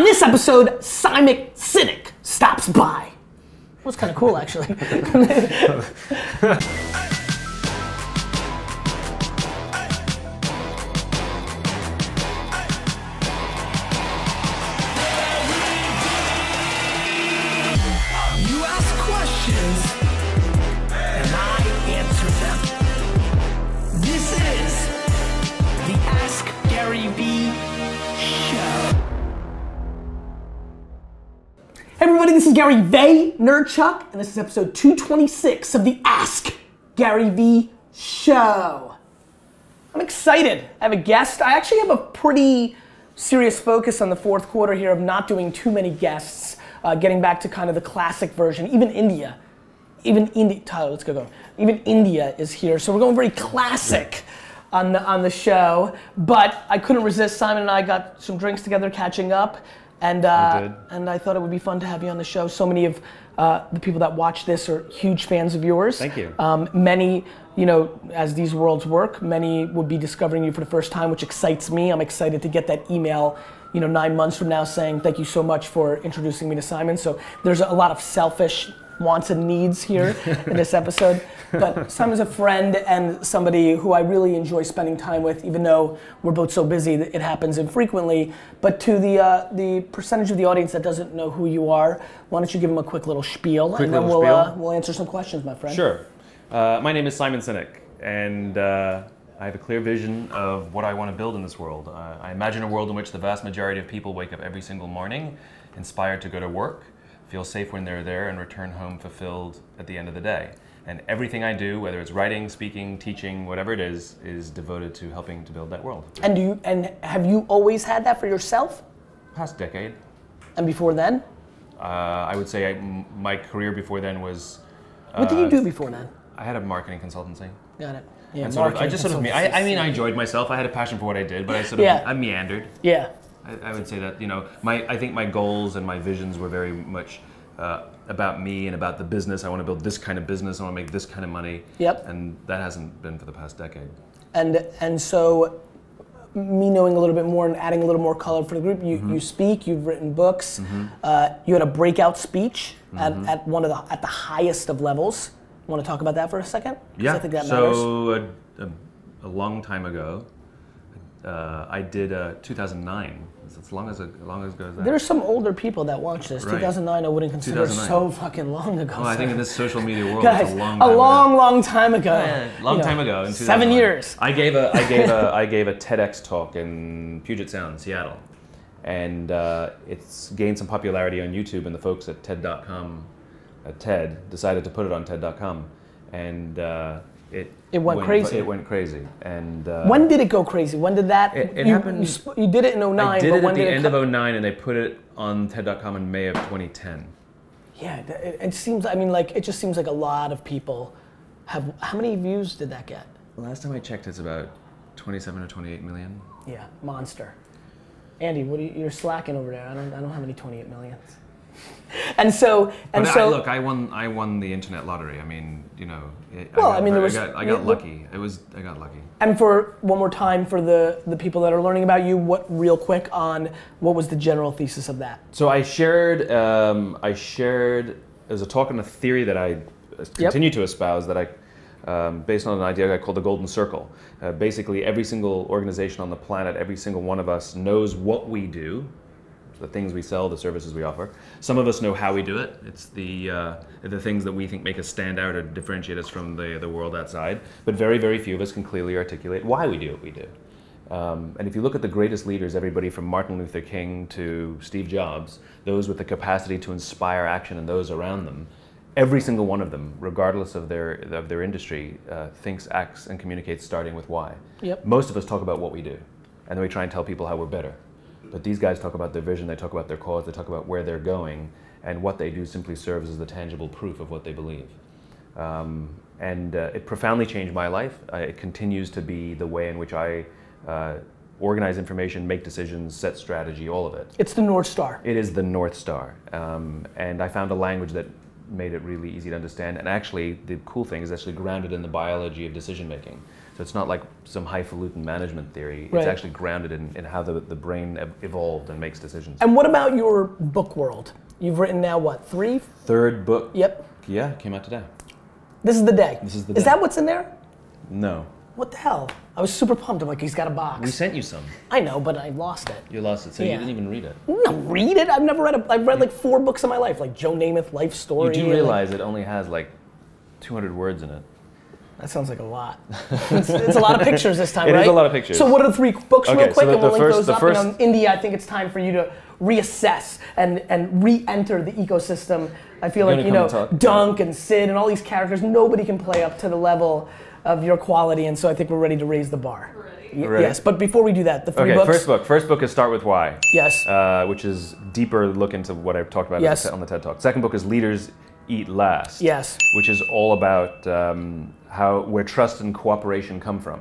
On this episode, Simon Sinek stops by. It was kind of cool, actually. everybody, this is Gary Vaynerchuk, and this is episode 226 of the Ask Gary Vee Show. I'm excited. I have a guest. I actually have a pretty serious focus on the fourth quarter here of not doing too many guests, uh, getting back to kind of the classic version. Even India, even India, Tyler, let's go go. Even India is here, so we're going very classic on the on the show. But I couldn't resist. Simon and I got some drinks together, catching up, and uh, and I thought it would be fun to have you on the show. So many of uh, the people that watch this are huge fans of yours. Thank you. Um, many, you know, as these worlds work, many would be discovering you for the first time, which excites me. I'm excited to get that email, you know, nine months from now saying thank you so much for introducing me to Simon. So there's a lot of selfish wants and needs here in this episode. But Simon's a friend and somebody who I really enjoy spending time with, even though we're both so busy that it happens infrequently. But to the uh, the percentage of the audience that doesn't know who you are, why don't you give them a quick little spiel, Quick and then we'll uh, we'll answer some questions, my friend. Sure. Uh, my name is Simon Sinek, and uh, I have a clear vision of what I want to build in this world. Uh, I imagine a world in which the vast majority of people wake up every single morning inspired to go to work, feel safe when they're there, and return home fulfilled at the end of the day. And everything I do, whether it's writing, speaking, teaching, whatever it is, is devoted to helping to build that world. And do you and have you always had that for yourself? Past decade, And before then? uh, I would say I, my career before then was. What did uh, you do before then? I had a marketing consultancy. Got it. Yeah, And sort of, I just sort of, me- I, I mean, I enjoyed myself. I had a passion for what I did, but I sort of, Yeah. I meandered. Yeah. I, I would say that, you know, my, I think my goals and my visions were very much uh, about me and about the business. I want to build this kind of business. I want to make this kind of money. Yep. And that hasn't been for the past decade. And and so me knowing a little bit more and adding a little more color for the group, you, Mm-hmm. you speak, you've written books, uh, you had a breakout speech at, at one of the at the highest of levels. Want to talk about that for a second? Yeah. I think that matters. so a, a, a long time ago, uh, I did uh, 2009. It's as long as, as long as that. There's some older people that watch this. Right. 2009, I wouldn't consider so fucking long ago. well, I think in this social media world, Guys, it's a long a long, ago. long time ago. Yeah, long You know, time ago. In Seven years. I gave a I gave a I gave a TEDx talk in Puget Sound, Seattle, and uh, it's gained some popularity on YouTube. And the folks at TED.com, at TED, decided to put it on TED.com, and uh, it It went crazy. It went crazy, and uh, When did it go crazy? When did that? It- it you, happened- You, sp- you did it in 09, I did it at the end of co- 09, and they put it on TED.com in May of 2010. Yeah, it, it seems. I mean, like it just seems like a lot of people have. How many views did that get? Last time I checked, it's about 27 or 28 million. Yeah, monster. Andy, what are you, you're slacking over there. I don't. I don't have any 28 millions. And so, and But so. I, look, I won. I won the internet lottery. I mean, you know. It, Well, I, got, I mean, there was- I got, I got you- lucky. It was. I got lucky. And for one more time, for the the people that are learning about you, what real quick on what was the general thesis of that? So I shared. Um, I shared as a talk on a theory that I uh, continue to espouse that I. Um, based on an idea I called the golden circle. Uh, basically, every single organization on the planet, every single one of us knows what we do, the things we sell, the services we offer. Some of us know how we do it. It's the uh, the things that we think make us stand out or differentiate us from the the world outside. But very very few of us can clearly articulate why we do what we do. Um, and if you look at the greatest leaders, everybody from Martin Luther King to Steve Jobs, those with the capacity to inspire action in those around them, every single one of them, regardless of their of their industry, uh, thinks, acts, and communicates starting with why. Yep. Most of us talk about what we do, and then we try and tell people how we're better. But these guys talk about their vision, they talk about their cause, they talk about where they're going, and what they do simply serves as the tangible proof of what they believe. Um, and uh, it profoundly changed my life. Uh, it continues to be the way in which I uh, organize information, make decisions, set strategy, all of it. It's the North Star. It is the North Star. Um, and I found a language that made it really easy to understand. And actually, the cool thing is actually grounded in the biology of decision making. So it's not like some highfalutin management theory. Right. It's actually grounded in, in how the, the brain evolved and makes decisions. And what about your book world? You've written now what three? Third book. Yep. Yeah, came out today. This is the day. This is the day. Is that what's in there? No. What the hell? I was super pumped. I'm like, he's got a box. We sent you some. I know, but I lost it. You lost it, so Yeah. you didn't even read it. No, read it. I've never read a. I've read like four books in my life, like Joe Namath life Story. You do and, like- realize it only has like 200 words in it. That sounds like a lot. it's, it's a lot of pictures this time, It is right? a lot of pictures. So what are the three books Okay, real quick, so the- and we'll link first- those up. first- and on India, I think it's time for you to reassess and and re-enter the ecosystem. I feel You like you know and? Dunk and Sid and all these characters. Nobody can play up to the level of your quality, and so I think we're ready to raise the bar. Y-? Yes, but before we do that, the three Okay, books. first book. First book is Start with Why. Yes. Uh, which is deeper look into what I've talked about Yes. on the TED Talk. Second book is Leaders Eat Last. Yes. Which is all about um, how where trust and cooperation come from,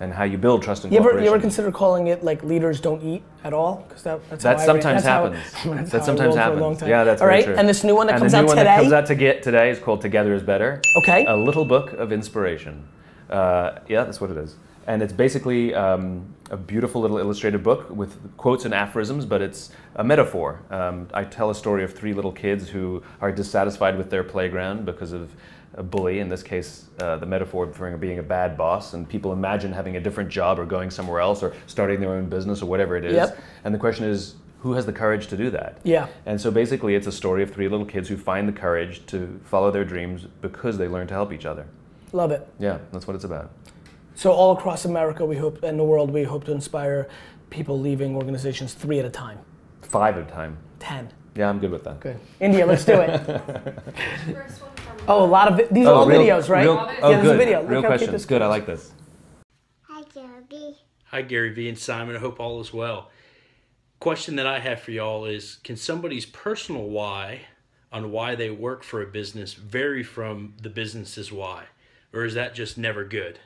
and how you build trust and You ever, cooperation. you ever consider calling it like leaders don't eat at all? Because that, that's That sometimes that's how- happens. that's that sometimes happens. Yeah, that's all right. true. And this new one that and comes the new out one today. that comes out to get today is called Together is Better. Okay. A little book of inspiration. Uh, yeah, that's what it is. And it's basically um, a beautiful little illustrated book with quotes and aphorisms, but it's a metaphor. Um, I tell a story of three little kids who are dissatisfied with their playground because of a bully, in this case, uh, the metaphor for being a bad boss, and people imagine having a different job or going somewhere else or starting their own business or whatever it is. Yep. And the question is, who has the courage to do that? Yeah. And so basically, it's a story of three little kids who find the courage to follow their dreams because they learn to help each other. Love it. Yeah, that's what it's about. So all across America, we hope, and the world, we hope to inspire people leaving organizations three at a time. Five at a time. Ten. Yeah, I'm good with that. Good. India, let's do it. First one from Oh, a lot of vi- these are oh, all real- videos, right? real- yeah, oh, there's good. a video. Real how cute questions. Good. I like this. Hi, Gabby. Hi, Gary Vee and Simon. I hope all is well. Question that I have for y'all is Can somebody's personal why on why they work for a business vary from the business's why? Or is that just never good?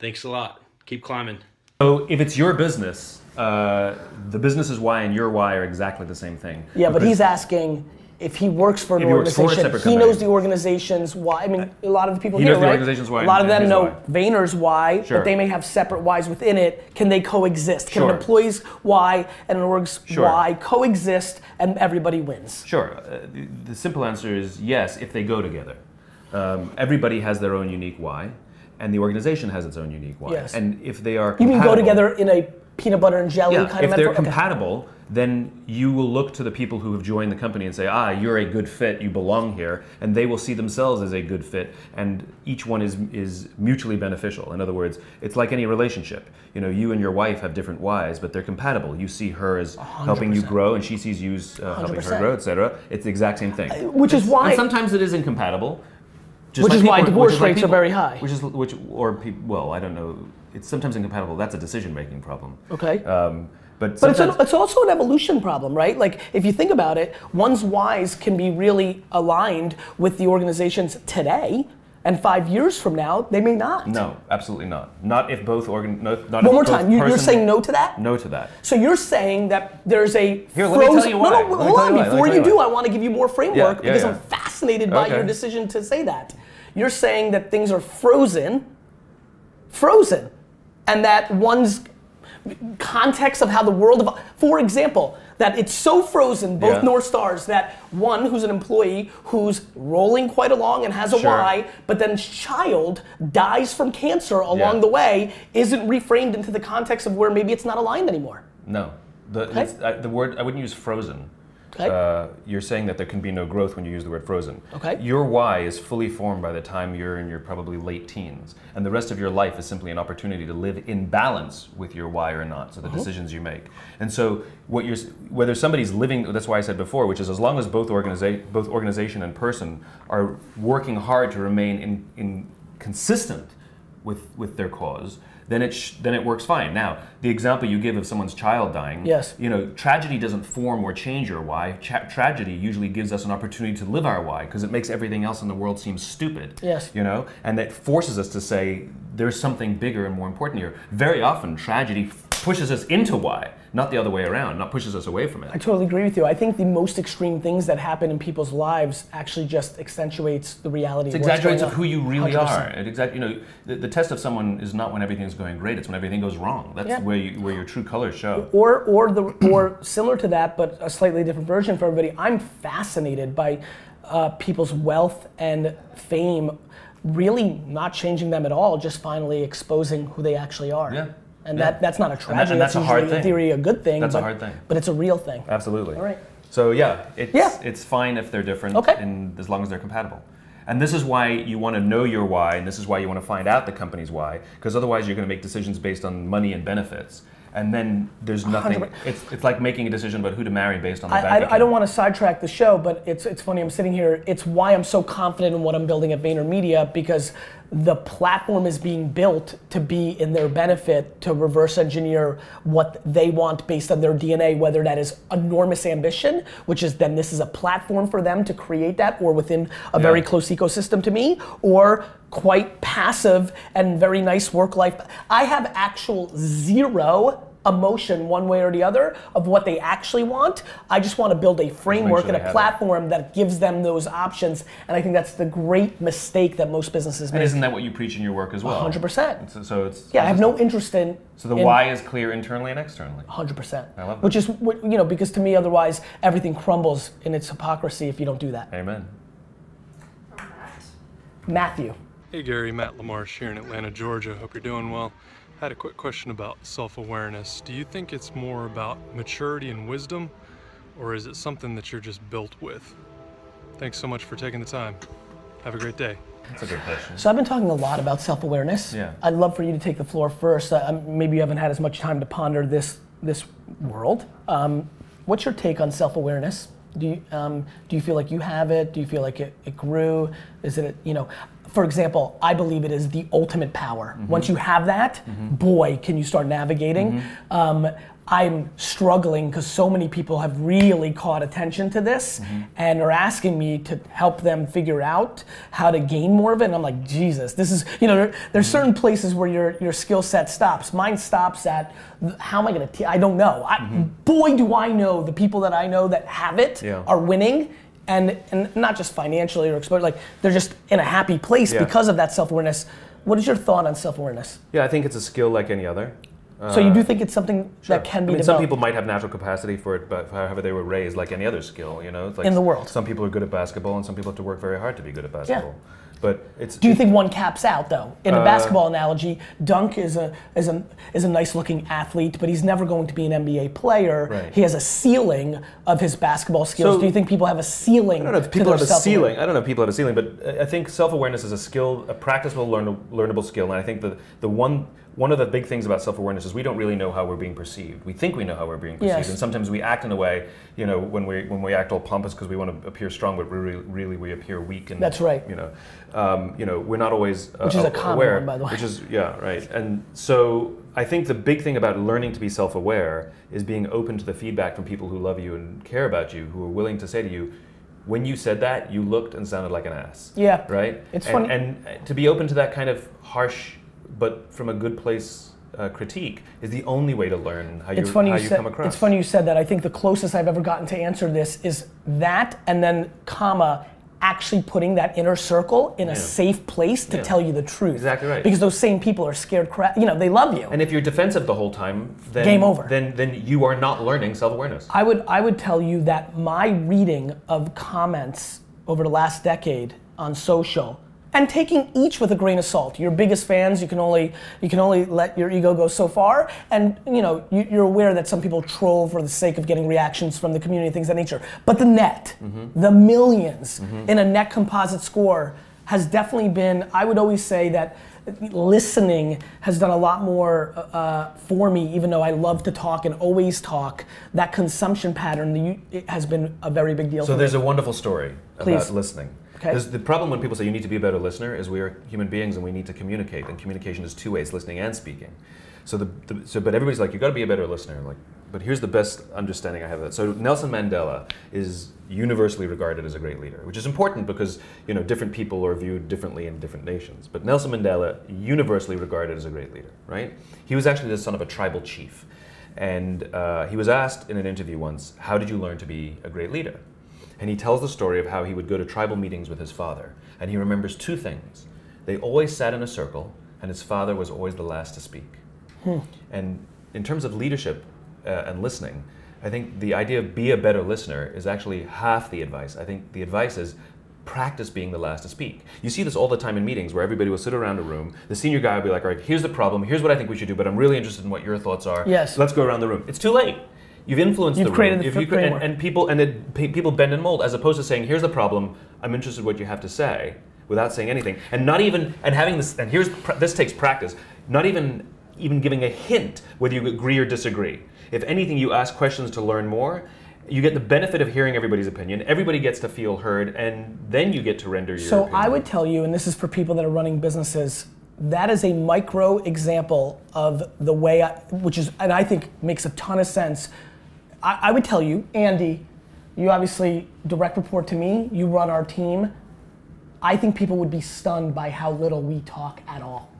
Thanks a lot. Keep climbing. So if it's your business, uh, the business's why and your why are exactly the same thing. Yeah, but he's asking if he works for an If he works for a organization, separate he company. knows the organization's why. I mean, a lot of the people He here, knows the right? organization's why A lot of them know why. Vayner's why, Sure. but they may have separate whys within it. Can they coexist? Can Sure. an employee's why and an org's Sure. why coexist and everybody wins? Sure. Uh, the, the simple answer is yes, if they go together. Um, everybody has their own unique why, and the organization has its own unique why. Yes. And if they are You mean go together in a peanut butter and jelly Yeah, kind if of they're metaphor? Okay. compatible, then you will look to the people who have joined the company and say, ah, you're a good fit, you belong here, and they will see themselves as a good fit, and each one is is mutually beneficial. In other words, it's like any relationship. You know, you and your wife have different whys, but they're compatible. You see her as helping you grow, and she sees you as uh, helping her 100%. grow, etc. It's the exact same thing. Which is why And sometimes it is incompatible. Just Which like is why divorce is like rates are very high. Which is which or people, well, I don't know. It's sometimes incompatible. That's a decision-making problem. Okay. Um, but But it's, an, it's also an evolution problem, right? Like, if you think about it, one's whys can be really aligned with the organizations today, and five years from now, they may not. No, absolutely not. Not if both organ. No, not One more time, you, you're saying no to that? No to that. So you're saying that there's a Here, let me tell frozen. you why. no, me hold on. you why. Let me Before you you do. I want to give you more framework yeah, because yeah. I'm fascinated by Okay. your decision to say that. You're saying that things are frozen, frozen, and that one's context of how the world of for example that it's so frozen both Yeah. north stars that one who's an employee who's rolling quite along and has a Sure. why but then child dies from cancer along Yeah. the way isn't reframed into the context of where maybe it's not aligned anymore No. The, Okay. it's, uh, the word I wouldn't use frozen. Okay. Uh, you're saying that there can be no growth when you use the word frozen. Okay. Your why is fully formed by the time you're in your probably late teens, and the rest of your life is simply an opportunity to live in balance with your why or not. So the decisions you make, and so what you're whether somebody's living. That's why I said before, which is as long as both organiza- both organization and person are working hard to remain in, in consistent with with their cause. Then it sh- then it works fine. Now, the example you give of someone's child dying, Yes. you know, tragedy doesn't form or change your why. Tra- tragedy usually gives us an opportunity to live our why because it makes everything else in the world seem stupid. Yes. You know, and that forces us to say there's something bigger and more important here. Very often, tragedy pushes us into why not the other way around, not pushes us away from it. I totally agree with you. I think the most extreme things that happen in people's lives actually just accentuates the reality. It exaggerates of who you really 100%. are. It exact, you know, the, the test of someone is not when everything's going great; it's when everything goes wrong. That's Yeah. where you, where your true colors show. Or, or the, or similar to that, but a slightly different version for everybody. I'm fascinated by uh, people's wealth and fame, really not changing them at all, just finally exposing who they actually are. Yeah. And Yeah. that, that's not a and tragedy. that's a hard usually, in thing. theory, a good thing. That's a but, hard thing. But it's a real thing. Absolutely. All right. So yeah, it's Yeah. it's fine if they're different, Okay. and as long as they're compatible. And this is why you want to know your why, and this is why you want to find out the company's why, because otherwise you're going to make decisions based on money and benefits, and then there's nothing. 100%. It's, it's like making a decision about who to marry based on the I, bank I, I don't want to sidetrack the show, but it's it's funny. I'm sitting here. It's why I'm so confident in what I'm building at VaynerMedia because the platform is being built to be in their benefit to reverse engineer what they want based on their DNA, whether that is enormous ambition, which is then this is a platform for them to create that, or within a very close ecosystem to me, or quite passive and very nice work life. I have actual zero emotion one way or the other of what they actually want. I just want to build a framework sure and a have it. platform that gives them those options. And I think that's the great mistake that most businesses And make. isn't that what you preach in your work as well? 100%. So, so it's Yeah, I have no interest in. So the in why is clear internally and externally. 100%. I love that. Which is, what- you know, because to me, otherwise, everything crumbles in its hypocrisy if you don't do that. Amen. Matthew. Hey Gary, Matt Lamarche here in Atlanta, Georgia. Hope you're doing well. Had a quick question about self awareness. Do you think it's more about maturity and wisdom, or is it something that you're just built with? Thanks so much for taking the time. Have a great day. That's a good question. So I've been talking a lot about self-awareness. Yeah. I'd love for you to take the floor first. Uh, maybe you haven't had as much time to ponder this this world. Um, what's your take on self-awareness? Do you um, do you feel like you have it? Do you feel like it, it grew? Is it you know? For example, I believe it is the ultimate power. Mm-hmm. Once you have that, mm-hmm. boy, can you start navigating. Mm-hmm. Um, I'm struggling because so many people have really caught attention to this and are asking me to help them figure out how to gain more of it. And I'm like, Jesus, this is, you know, there, there's certain places where your, your skill set stops. Mine stops at how am I going to, I don't know. I, Boy, do I know the people that I know that have it Yeah. are winning. And, and not just financially or exposure, like they're just in a happy place Yeah. because of that self awareness. What is your thought on self awareness? Yeah, I think it's a skill like any other. so you do uh, think it's something that can be I mean, some people might have natural capacity for it, but however they were raised, like any other skill, you know. It's like In the world. Some people are good at basketball, and some people have to work very hard to be good at basketball. But it's. Do you think one caps out though? In Uh, a basketball analogy, Dunk is a is a is a nice looking athlete, but he's never going to be an NBA player. Right. He has a ceiling of his basketball skills. So- Do you think people have a ceiling? I don't know if people have a ceiling. I don't know if people have a ceiling, but I- think self-awareness is a skill, a practicable, learn, learnable skill. And I think the the one one of the big things about self-awareness is we don't really know how we're being perceived. We think we know how we're being perceived, Yes. and sometimes we act in a way, you know, when we when we act all pompous because we want to appear strong, but really, really we appear weak. And That's right. You know, um, you know, we're not always uh, Which is a common aware, one, by the way. Which is yeah, right. And so I think the big thing about learning to be self-aware is being open to the feedback from people who love you and care about you, who are willing to say to you, when you said that, you looked and sounded like an ass. Yeah. Right? It's and, funny- And uh, to be open to that kind of harsh, but from a good place uh, critique is the only way to learn how, It's you, funny how you you said. come across. It's funny you said that. I think the closest I've ever gotten to answer this is that, and then comma. Actually, putting that inner circle in a safe place to Yeah. tell you the truth. Exactly right. Because those same people are scared crap. You know, they love you. And if you're defensive the whole time, then Game over. Then then you are not learning self-awareness. I would I would tell you that my reading of comments over the last decade on social and taking each with a grain of salt. Your biggest fans, you can only you can only let your ego go so far, and you know you, you're aware that some people troll for the sake of getting reactions from the community, things of that nature. But the net, mm-hmm. the 1000000s mm-hmm. in a net composite score has definitely been. I would always say that listening has done a lot more uh, uh for me, even though I love to talk and always talk. That consumption pattern the, it has been a very big deal So there's me. a wonderful story Please. about listening. Okay. The problem when people say you need to be a better listener is we are human beings and we need to communicate, and communication is two ways: listening and speaking. So the, the so but everybody's like you got to be a better listener. Like, but here's the best understanding I have of that. So Nelson Mandela is universally regarded as a great leader, which is important because you know different people are viewed differently in different nations. But Nelson Mandela universally regarded as a great leader, right? He was actually the son of a tribal chief. And uh, he was asked in an interview once, How did you learn to be a great leader? And he tells the story of how he would go to tribal meetings with his father. And he remembers two things. They always sat in a circle, and his father was always the last to speak. And in terms of leadership uh, and listening, I think the idea of be a better listener is actually half the advice. I think the advice is practice being the last to speak. You see this all the time in meetings where everybody will sit around a room. The senior guy will be like, all right, here's the problem. Here's what I think we should do, but I'm really interested in what your thoughts are. Yes. Let's go around the room. It's too late. You've influenced You've the created room. the you and, and people and it, pe- people bend and mold as opposed to saying, here's the problem. I'm interested in what you have to say without saying anything, and not even and having this. And here's pr- this takes practice. Not even even giving a hint whether you agree or disagree. If anything, you ask questions to learn more. You get the benefit of hearing everybody's opinion. Everybody gets to feel heard, and then you get to render your. So opinion. I would tell you, and this is for people that are running businesses, that is a micro example of the way, I, which is, and I think makes a ton of sense. I, I would tell you, Andy, you obviously direct report to me. You run our team. I think people would be stunned by how little we talk at all.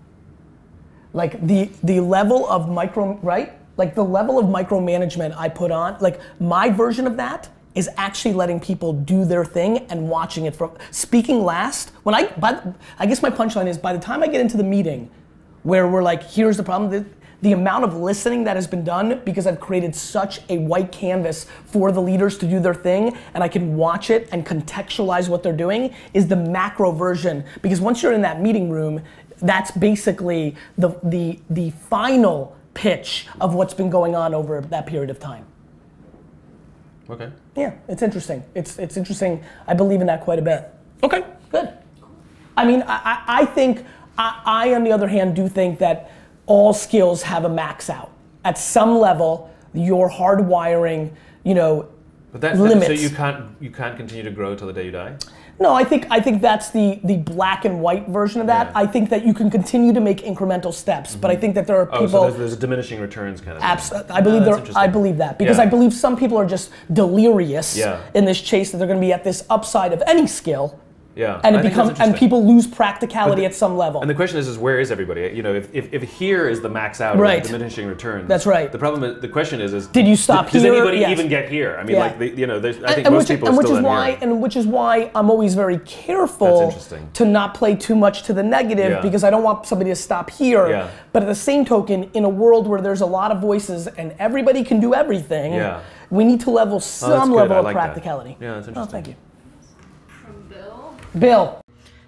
Like the the level of micro right, like the level of micromanagement I put on, like my version of that is actually letting people do their thing and watching it from speaking last. When I, by, I guess my punchline is by the time I get into the meeting, where we're like, here's the problem. The, amount of listening that has been done because I've created such a white canvas for the leaders to do their thing and I can watch it and contextualize what they're doing is the macro version. Because once you're in that meeting room, that's basically the, the, the final pitch of what's been going on over that period of time. Okay. Yeah, it's interesting. It's it's interesting. I believe in that quite a bit. Okay, good. I mean, I, I, I think I, I, on the other hand, do think that all skills have a max out. At some level, your hardwiring, you know, But that, limits. so you can't you can't continue to grow till the day you die. No, I think I think that's the the black and white version of that. Yeah. I think that you can continue to make incremental steps, but I mm-hmm. think that there are Oh, people. so there's, there's a diminishing returns kind of. thing. Abs- uh, I believe Oh, that's there. I believe that because Yeah. I believe some people are just delirious Yeah. in this chase that they're going to be at this upside of any skill, Yeah. and it becomes and people lose practicality the- at some level. And the question is, is where is everybody? You know, if, if, if here is the max out, Right. the diminishing returns. That's right. The problem is, the question is, is Did you stop Does here? anybody Yes. even get here? I mean, Yeah. like, the, you know, there's, I think and most which, people and which is why here. and which is why I'm always very careful to not play too much to the negative Yeah. because I don't want somebody to stop here. Yeah. But at the same token, in a world where there's a lot of voices and everybody can do everything, Yeah. we need to level Oh, some good. level I of like that. practicality. Yeah, that's oh, interesting. Oh, thank you, Bill.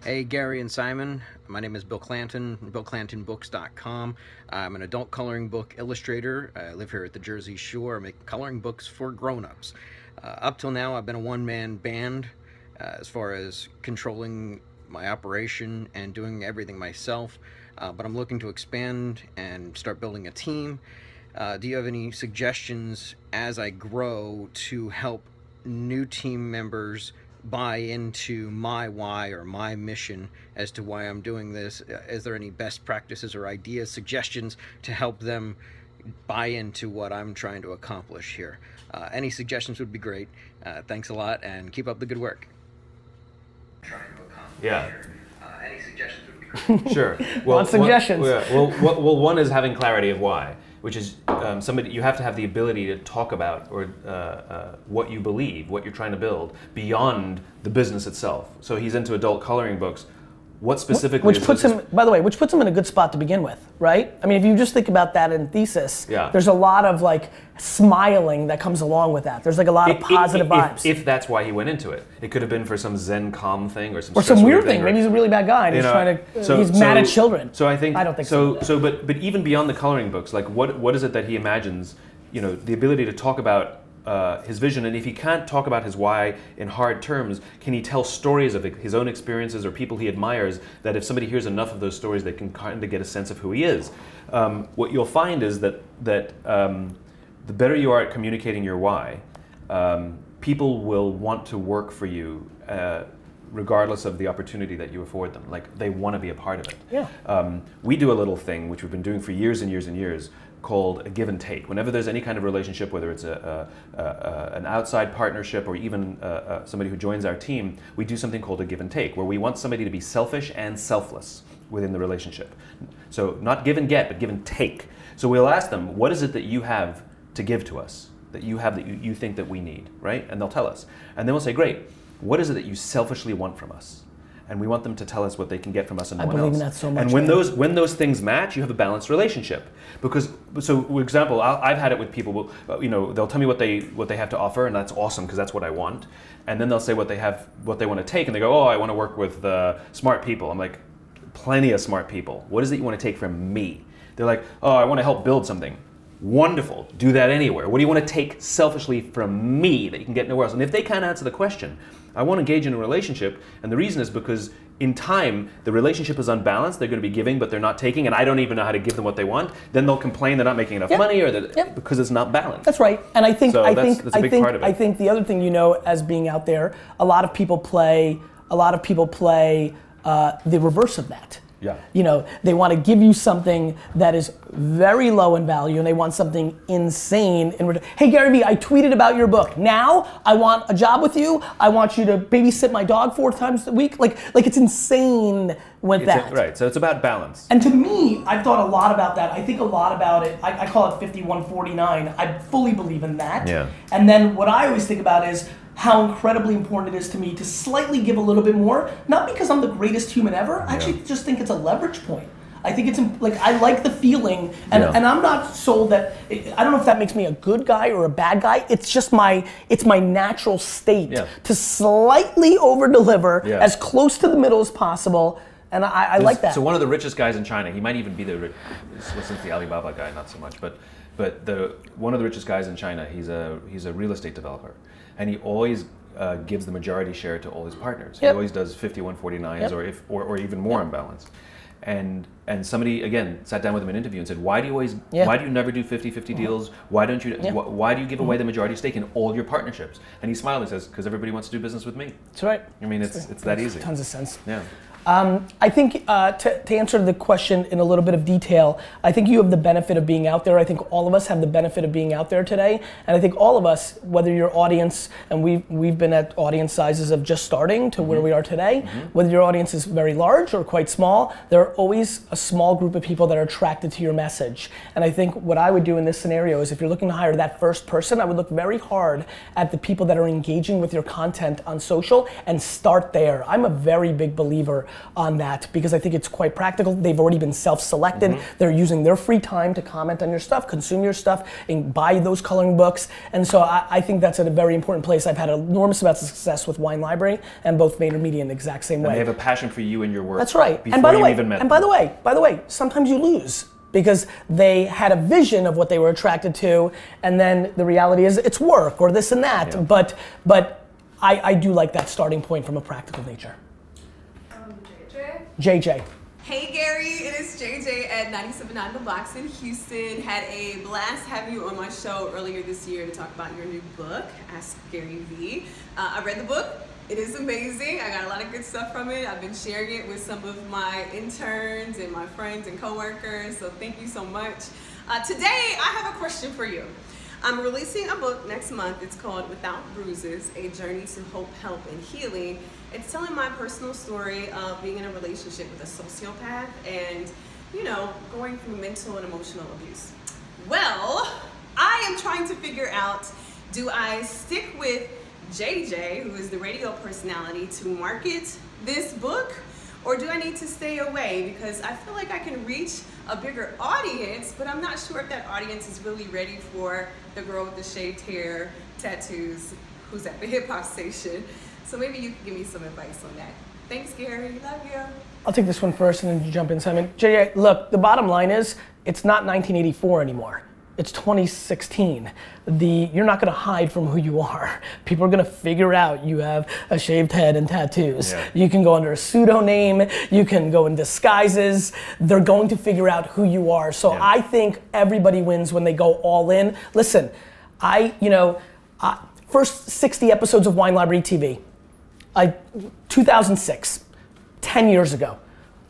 Hey, Gary and Simon. My name is Bill Clanton, BillClantonBooks.com. I'm an adult coloring book illustrator. I live here at the Jersey Shore. I make coloring books for grown-ups. Uh, up till now, I've been a one-man band uh, as far as controlling my operation and doing everything myself. Uh, but I'm looking to expand and start building a team. Uh, do you have any suggestions as I grow to help new team members buy into my why or my mission as to why I'm doing this? Uh, Is there any best practices or ideas, suggestions to help them buy into what I'm trying to accomplish here? Uh, any suggestions would be great. Uh, thanks a lot and keep up the good work. Trying to accomplish Yeah. Uh, any suggestions would be great. Sure. Well, suggestions. One, yeah, well, well, well, one is having clarity of why, which is um, somebody you have to have the ability to talk about or uh, uh, what you believe, what you're trying to build beyond the business itself. So he's into adult coloring books. What specifically? Which puts him, by the way, which puts him in a good spot to begin with, right? I mean, if you just think about that in thesis, Yeah. there's a lot of like smiling that comes along with that. There's like a lot of If- if- positive if, vibes. If, that's why he went into it, it could have been for some Zen calm thing or some or some weird thing. Maybe he's a really bad guy and he's know, trying to, so- he's mad at children. So I think I don't think so. so. So, but but even beyond the coloring books, like what what is it that he imagines? You know, the ability to talk about uh, his vision, and if he can't talk about his why in hard terms, can he tell stories of his own experiences or people he admires? That if somebody hears enough of those stories, they can kind of get a sense of who he is. Um, what you'll find is that that um, the better you are at communicating your why, um, people will want to work for you. Uh, regardless of the opportunity that you afford them like they want to be a part of it Yeah. um, we do a little thing which we've been doing for years and years and years called a give and take. Whenever there's any kind of relationship, whether it's a, a, a, an outside partnership or even uh uh somebody who joins our team, we do something called a give and take, where we want somebody to be selfish and selfless within the relationship. So not give and get, but give and take. So we'll ask them, what is it that you have to give to us that you have that you, you think that we need, right? And they'll tell us. And then we'll say, great, what is it that you selfishly want from us? And we want them to tell us what they can get from us and no I one believe in else. that so much, And when those when those things match, you have a balanced relationship. Because so, for example, I'll, I've had it with people. uh, You know, they'll tell me what they what they have to offer, and that's awesome because that's what I want. And then they'll say what they have, what they want to take, and they go, "Oh, I want to work with uh, smart people." I'm like, plenty of smart people. What is it you want to take from me? They're like, oh, I want to help build something. Wonderful. Do that anywhere. What do you want to take selfishly from me that you can get nowhere else? And if they can't answer the question, I want to engage in a relationship. And the reason is because in time, the relationship is unbalanced. They're going to be giving, but they're not taking, and I don't even know how to give them what they want. Then they'll complain they're not making enough Yep. money or that Yep. because it's not balanced. That's right. And I think So I that's- think that's a I think part of it. I think the other thing you know as being out there, a lot of people play a lot of people play uh, the reverse of that. Yeah. You know, they want to give you something that is very low in value and they want something insane in return. Hey Gary Vee, I tweeted about your book. Now I want a job with you. I want you to babysit my dog four times a week. Like like it's insane with It's a- right. So it's about balance. And to me, I've thought a lot about that. I think a lot about it. I, I call it 5149. I fully believe in that. Yeah. And then what I always think about is how incredibly important it is to me to slightly give a little bit more, not because I'm the greatest human ever. I actually just think it's a leverage point. I think it's like I like the feeling, and, Yeah. and I'm not sold that. I don't know if that makes me a good guy or a bad guy. It's just my it's my natural state Yeah. to slightly over deliver Yeah. as close to the middle as possible, and I, I like that. So one of the richest guys in China, he might even be the since the Alibaba guy, not so much, but but the one of the richest guys in China, he's a he's a real estate developer, and he always uh, gives the majority share to all his partners. He always does 5149s Yep. or if or, or even more on balance. And and somebody again sat down with him in an interview and said, "Why do you always Yeah. why do you never do 50-50 deals? Why don't you Yeah. wh- why do you give away the majority stake in all your partnerships?" And he smiled and says, "Because everybody wants to do business with me." That's right. I mean, it's it's that easy. Tons of sense. Yeah. Um, I think uh, to, to answer the question in a little bit of detail, I think you have the benefit of being out there. I think all of us have the benefit of being out there today, and I think all of us, whether your audience, and we've we've been at audience sizes of just starting to where mm-hmm. we are today, mm-hmm. whether your audience is very large or quite small, there are always a small group of people that are attracted to your message. And I think what I would do in this scenario is if you're looking to hire that first person, I would look very hard at the people that are engaging with your content on social and start there. I'm a very big believer on that because I think it's quite practical. They've already been self-selected. Mm-hmm. They're using their free time to comment on your stuff, consume your stuff, and buy those coloring books. And so I, I think that's at a very important place. I've had enormous amounts of success with Wine Library and both VaynerMedia in the exact same way. And they have a passion for you and your work. That's right. Before and by the way, even met and by the way, by the way, sometimes you lose because they had a vision of what they were attracted to, and then the reality is it's work or this and that. Yeah. But but I, I do like that starting point from a practical nature. JJ. Hey Gary, it is JJ at 97.9 The Box in Houston. Had a blast having you on my show earlier this year to talk about your new book, Ask Gary Vee. Uh, I read the book. It is amazing. I got a lot of good stuff from it. I've been sharing it with some of my interns and my friends and coworkers. So thank you so much. Uh, today, I have a question for you. I'm releasing a book next month. It's called Without Bruises A Journey to Hope, Help, and Healing. It's telling my personal story of being in a relationship with a sociopath and, you know, going through mental and emotional abuse. Well, I am trying to figure out do I stick with JJ, who is the radio personality, to market this book? Or do I need to stay away? Because I feel like I can reach a bigger audience, but I'm not sure if that audience is really ready for the girl with the shaved hair, tattoos, who's at the hip hop station. So maybe you can give me some advice on that. Thanks, Gary. Love you. I'll take this one first and then you jump in, Simon. JJ, look, the bottom line is it's not 1984 anymore. It's 2016. The you're not gonna hide from who you are. People are gonna figure out you have a shaved head and tattoos. Yeah. You can go under a pseudonym. You can go in disguises. They're going to figure out who you are. So Yeah. I think everybody wins when they go all in. Listen, I you know, I, first 60 episodes of Wine Library TV. I 2006, 10 years ago.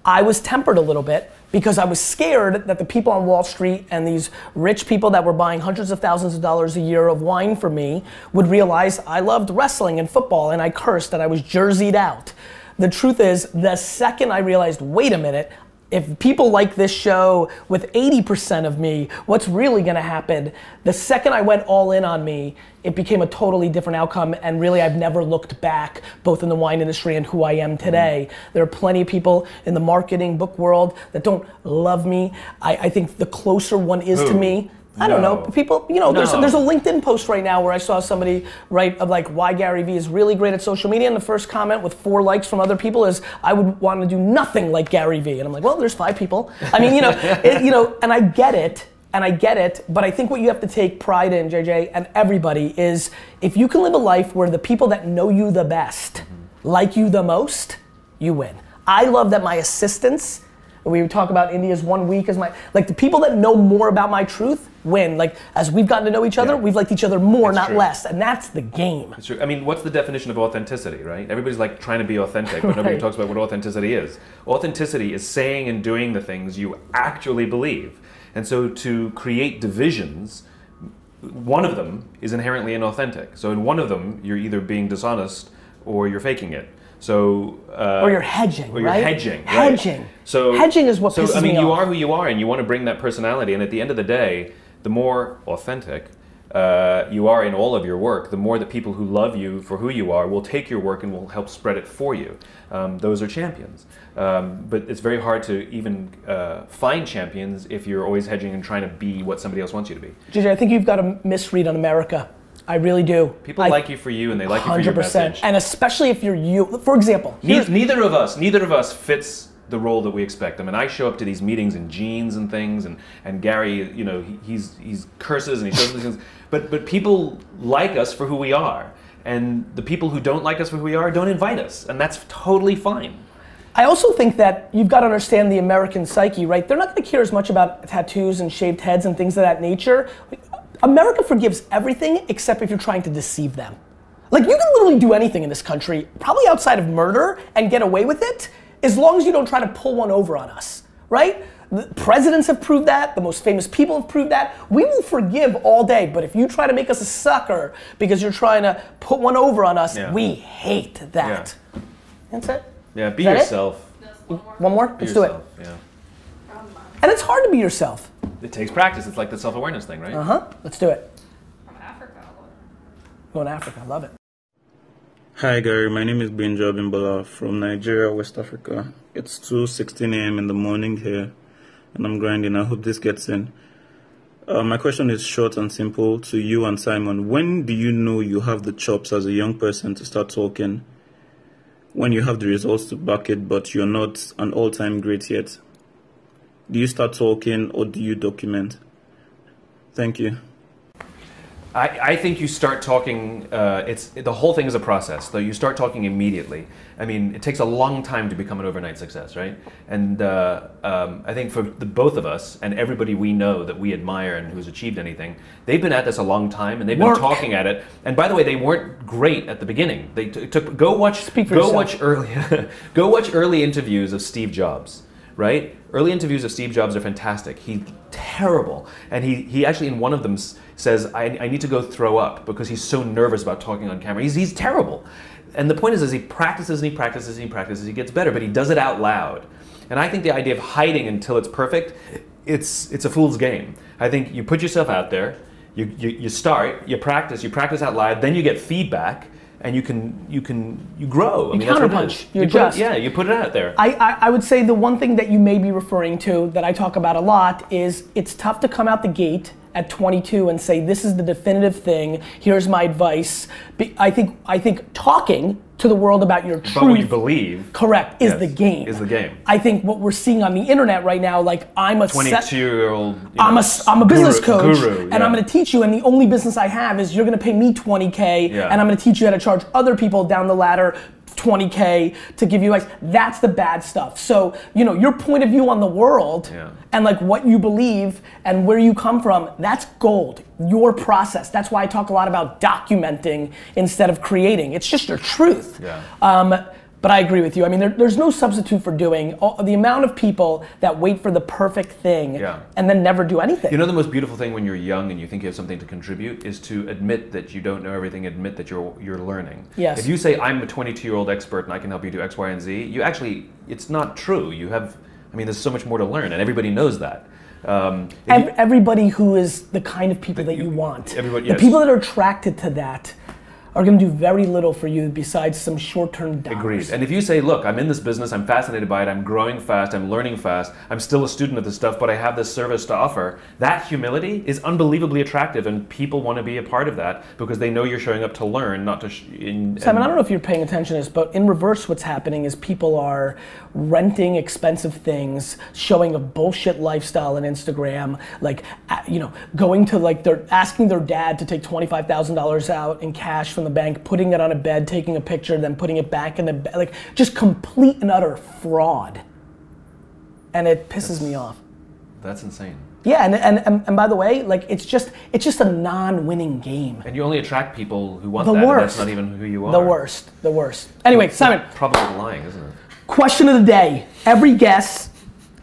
I was tempered a little bit because I was scared that the people on Wall Street and these rich people that were buying hundreds of thousands of dollars a year of wine for me would realize I loved wrestling and football and I cursed and I was jerseyed out. The truth is, the second I realized, wait a minute, if people like this show with 80% of me, what's really gonna happen? The second I went all in on me, it became a totally different outcome. And really, I've never looked back, both in the wine industry and who I am today. Mm-hmm. There are plenty of people in the marketing book world that don't love me. I, I think the closer one is to me, I don't know. People, you know, there's, No. there's a LinkedIn post right now where I saw somebody write of like why Gary Vee is really great at social media, and the first comment with four likes from other people is I would want to do nothing like Gary Vee, and I'm like, well, there's five people. I mean, you know, it, you know, and I get it, and I get it, but I think what you have to take pride in, JJ, and everybody is if you can live a life where the people that know you the best mm-hmm. like you the most, you win. I love that my assistants we talk about India's one week as my like the people that know more about my truth win. Like as we've gotten to know each other, Yeah. we've liked each other more, That's not true. less, and that's the game. It's true. I mean, what's the definition of authenticity, right? Everybody's like trying to be authentic, but nobody talks about what authenticity is. Authenticity is saying and doing the things you actually believe. And so to create divisions, one of them is inherently inauthentic. So in one of them, you're either being dishonest or you're faking it. So uh, Or you're hedging, or you're right? hedging, right? Hedging. So Hedging is what So pisses I mean, me you off. are who you are, and you want to bring that personality. And at the end of the day, the more authentic uh, you are in all of your work, the more that people who love you for who you are will take your work and will help spread it for you. Um, those are champions. Um, but it's very hard to even uh, find champions if you're always hedging and trying to be what somebody else wants you to be. JJ, I think you've got a misread on America. I really do. People I- like you for you, and they like you for your 100%. message. And especially if you're you. For example, Ne- neither of us, neither of us fits the role that we expect. I mean, I show up to these meetings in jeans and things, and, and Gary, you know, he, he's he's curses and he shows these things. But but people like us for who we are, and the people who don't like us for who we are don't invite us, and that's totally fine. I also think that you've got to understand the American psyche, right? They're not going to care as much about tattoos and shaved heads and things of that nature. America forgives everything except if you're trying to deceive them. Like you can literally do anything in this country, probably outside of murder, and get away with it, as long as you don't try to pull one over on us, right? The presidents have proved that. The most famous people have proved that. We will forgive all day, but if you try to make us a sucker because you're trying to put one over on us, Yeah. we hate that. That's it. Yeah, be Is that it? yourself. One more? Be Let's do it. Yeah. And it's hard to be yourself. It takes practice. It's like the self-awareness thing, right? Uh huh. Let's do it. From Africa. Going to Africa. I love it. Hi Gary, my name is Benja Bimbola from Nigeria, West Africa. It's 2:16 a.m. in the morning here, and I'm grinding. I hope this gets in. Uh, my question is short and simple to you and Simon. When do you know you have the chops as a young person to start talking? When you have the results to back it, but you're not an all-time great yet. Do you start talking or do you document? Thank you. I, I think you start talking. Uh, it's the whole thing is a process. Though you start talking immediately. I mean, it takes a long time to become an overnight success, right? And uh, um, I think for the both of us and everybody we know that we admire and who's achieved anything, they've been at this a long time and they've Work. been talking at it. And by the way, they weren't great at the beginning. They t- took go watch Speak for go yourself. watch early go watch early interviews of Steve Jobs. Right? Early interviews of Steve Jobs are fantastic. He's terrible. And he, he actually, in one of them, says, I, I need to go throw up because he's so nervous about talking on camera. He's, he's terrible. And the point is, is he practices and he practices and he practices, he gets better, but he does it out loud. And I think the idea of hiding until it's perfect, it's, it's a fool's game. I think you put yourself out there, you, you, you start, you practice, you practice out loud, then you get feedback, and you can you can you grow. I You mean, that's what it counterpunch. You adjust. yeah, you put it out there. I, I, I would say the one thing that you may be referring to that I talk about a lot is it's tough to come out the gate at 22 and say this is the definitive thing. Here's my advice. Be- I think I think talking to the world about your truth. but what you believe Correct is Yes, the game. is the game. I think what we're seeing on the internet right now, like I'm a set- 22 year old. I'm a, I'm a business coach guru, and yeah. I'm going to teach you and the only business I have is you're going to pay me 20k Yeah. and I'm going to teach you how to charge other people down the ladder 20k to give you advice. That's the bad stuff. So, you know, your point of view on the world Yeah. and like what you believe and where you come from, that's gold. Your process. That's why I talk a lot about documenting instead of creating. It's just your truth. Yeah. Um, but I agree with you. I mean, there, there's no substitute for doing. All, the amount of people that wait for the perfect thing Yeah. and then never do anything. You know the most beautiful thing when you're young and you think you have something to contribute is to admit that you don't know everything, admit that you're you're learning. Yes. If you say I'm a 22 year old expert and I can help you do X, Y, and Z, you actually it's not true. You have I mean, there's so much more to learn, and everybody knows that. Um, if Ev- you- everybody who is the kind of people that you want. everybody- The people that are attracted to that are going to do very little for you besides some short-term dollars. Agreed. And if you say, look, I'm in this business, I'm fascinated by it, I'm growing fast, I'm learning fast, I'm still a student of this stuff, but I have this service to offer, that humility is unbelievably attractive, and people want to be a part of that because they know you're showing up to learn, not to. Sh- in, Simon, I don't know if you're paying attention to this, but in reverse, what's happening is people are renting expensive things, showing a bullshit lifestyle on Instagram, like, you know, going to like, they're asking their dad to take $25,000 out in cash from the bank, putting it on a bed, taking a picture, then putting it back in the bed, like, just complete and utter fraud. And it pisses me off. That's insane. Yeah, and, and, and, by the way, like, it's just, it's just a non-winning game. And you only attract people who want The that, worst. that's not even who you are. The worst, the worst. Anyway, Simon, Probably lying, isn't it? Question of the day. Every guest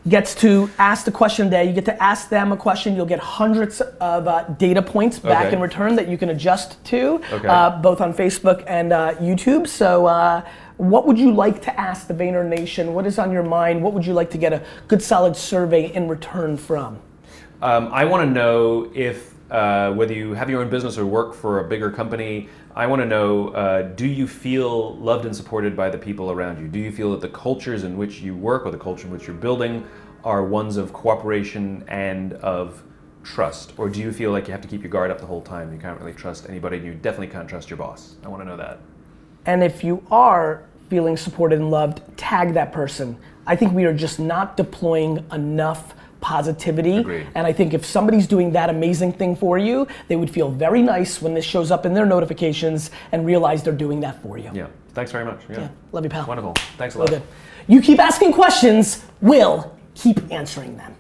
gets to ask the question of the day. You get to ask them a question. You'll get hundreds of uh, data points back Okay. in return that you can adjust to, Okay. uh, both on Facebook and uh, YouTube. So, uh, what would you like to ask the Vayner Nation? What is on your mind? What would you like to get a good solid survey in return from? Um, I want to know if uh, whether you have your own business or work for a bigger company. I want to know: uh, Do you feel loved and supported by the people around you? Do you feel that the cultures in which you work or the culture in which you're building are ones of cooperation and of trust, or do you feel like you have to keep your guard up the whole time? You can't really trust anybody, and you definitely can't trust your boss. I want to know that. And if you are feeling supported and loved, tag that person. I think we are just not deploying enough positivity. Agreed. And I think if somebody's doing that amazing thing for you, they would feel very nice when this shows up in their notifications and realize they're doing that for you. Yeah. Thanks very much. Yeah. Yeah. Love you, pal. Wonderful. Thanks a lot. You keep asking questions, we'll keep answering them.